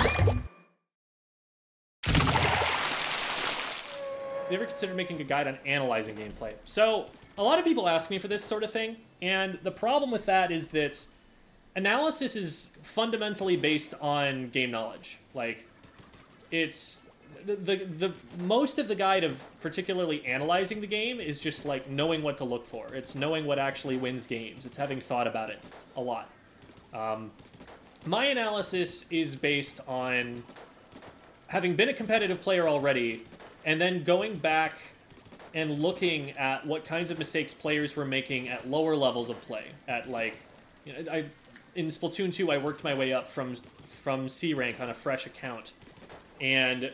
Have you ever considered making a guide on analyzing gameplay? So, a lot of people ask me for this sort of thing, and the problem with that is that analysis is fundamentally based on game knowledge. Like, it's the, the the most of the guide of particularly analyzing the game is just like knowing what to look for. It's knowing what actually wins games. It's having thought about it a lot. Um, my analysis is based on having been a competitive player already, and then going back and looking at what kinds of mistakes players were making at lower levels of play. At like, you know, I in Splatoon 2, I worked my way up from from C rank on a fresh account, and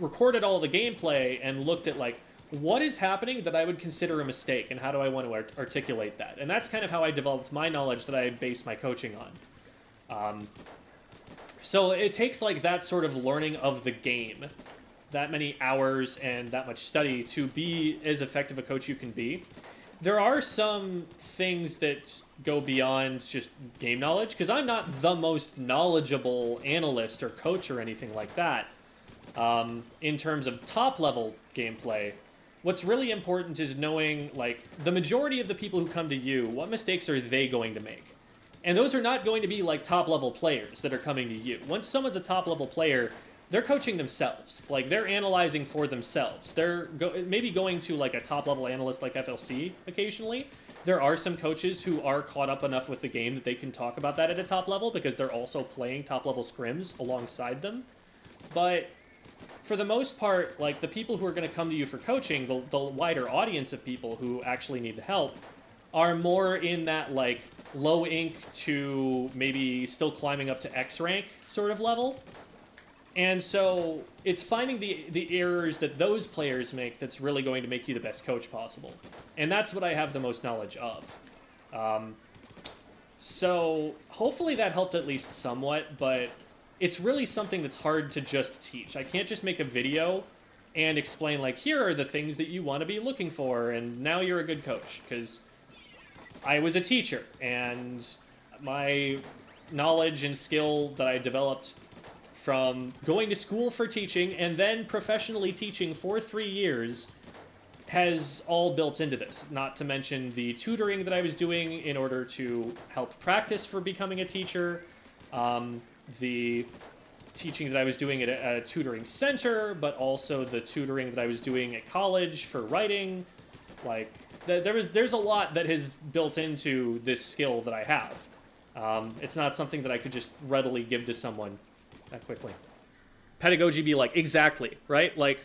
recorded all the gameplay and looked at like what is happening that I would consider a mistake, and how do I want to art articulate that. And that's kind of how I developed my knowledge that I base my coaching on. Um, so it takes like that sort of learning of the game, that many hours and that much study to be as effective a coach you can be. There are some things that go beyond just game knowledge because I'm not the most knowledgeable analyst or coach or anything like that. Um, in terms of top level gameplay, what's really important is knowing like the majority of the people who come to you, what mistakes are they going to make? And those are not going to be like top level players that are coming to you. Once someone's a top level player, they're coaching themselves. Like they're analyzing for themselves. They're go- maybe going to like a top level analyst like FLC occasionally. There are some coaches who are caught up enough with the game that they can talk about that at a top level because they're also playing top level scrims alongside them. But for the most part, like the people who are going to come to you for coaching, the, the wider audience of people who actually need the help, are more in that like low ink to maybe still climbing up to X rank sort of level. And so it's finding the the errors that those players make that's really going to make you the best coach possible. And that's what I have the most knowledge of. Um, so hopefully that helped at least somewhat, but it's really something that's hard to just teach. I can't just make a video and explain like here are the things that you want to be looking for and now you're a good coach because I was a teacher and my knowledge and skill that I developed from going to school for teaching and then professionally teaching for three years has all built into this. Not to mention the tutoring that I was doing in order to help practice for becoming a teacher, um, the teaching that I was doing at a, a tutoring center, but also the tutoring that I was doing at college for writing. Like, there was there's a lot that is built into this skill that I have. Um, it's not something that I could just readily give to someone that quickly. Pedagogy be like, exactly, right? Like,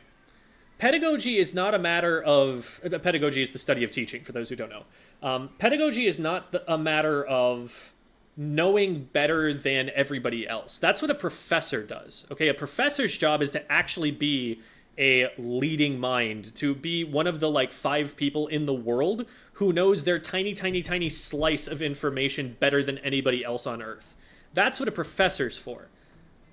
pedagogy is not a matter of. uh, Pedagogy is the study of teaching, for those who don't know. Um, pedagogy is not the, a matter of knowing better than everybody else. That's what a professor does. Okay, a professor's job is to actually be a leading mind, to be one of the like five people in the world who knows their tiny, tiny, tiny slice of information better than anybody else on earth. That's what a professor's for.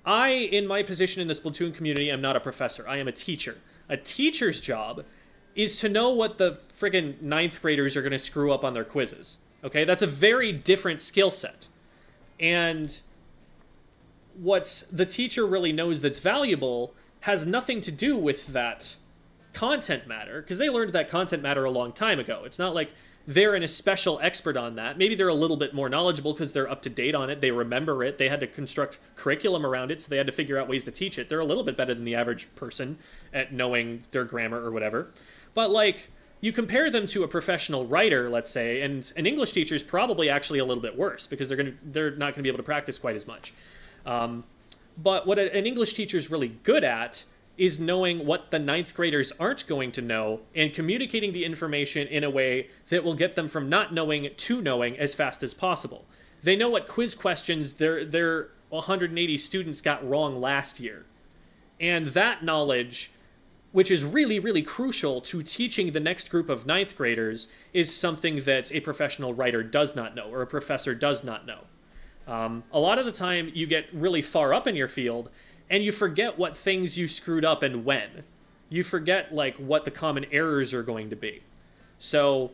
I, in my position in the Splatoon community, am not a professor. I am a teacher. A teacher's job is to know what the friggin' ninth graders are going to screw up on their quizzes. Okay, that's a very different skill set. And what the teacher really knows that's valuable has nothing to do with that content matter, because they learned that content matter a long time ago. It's not like they're an especial expert on that. Maybe they're a little bit more knowledgeable because they're up to date on it. They remember it. They had to construct curriculum around it, so they had to figure out ways to teach it. They're a little bit better than the average person at knowing their grammar or whatever. But like you compare them to a professional writer, let's say, and an English teacher is probably actually a little bit worse because they're gonna they're not gonna be able to practice quite as much. Um, but what an English teacher is really good at is knowing what the ninth graders aren't going to know and communicating the information in a way that will get them from not knowing to knowing as fast as possible. They know what quiz questions their their 180 students got wrong last year. And that knowledge, which is really, really crucial to teaching the next group of ninth graders, is something that a professional writer does not know or a professor does not know. Um, a lot of the time, you get really far up in your field and you forget what things you screwed up and when. You forget like what the common errors are going to be. So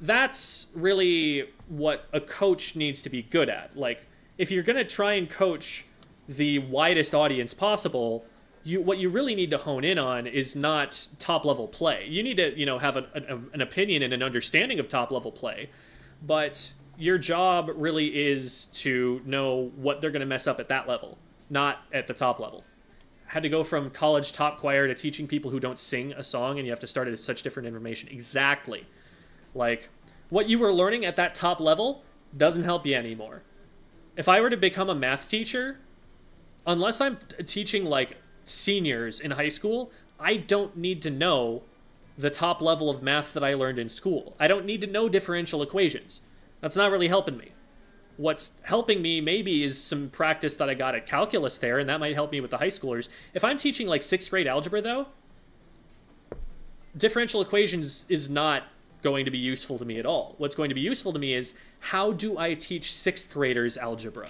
that's really what a coach needs to be good at. Like if you're going to try and coach the widest audience possible, you what you really need to hone in on is not top level play. You need to you know have an opinion and an understanding of top level play, but your job really is to know what they're going to mess up at that level, not at the top level. Had to go from college top choir to teaching people who don't sing a song, and you have to start at such different information. Exactly, like what you were learning at that top level doesn't help you anymore. If I were to become a math teacher, unless I'm teaching like seniors in high school, I don't need to know the top level of math that I learned in school. I don't need to know differential equations. That's not really helping me. What's helping me maybe is some practice that I got at calculus there, and that might help me with the high schoolers. If I'm teaching like sixth grade algebra, though, differential equations is not going to be useful to me at all. What's going to be useful to me is how do I teach sixth graders algebra?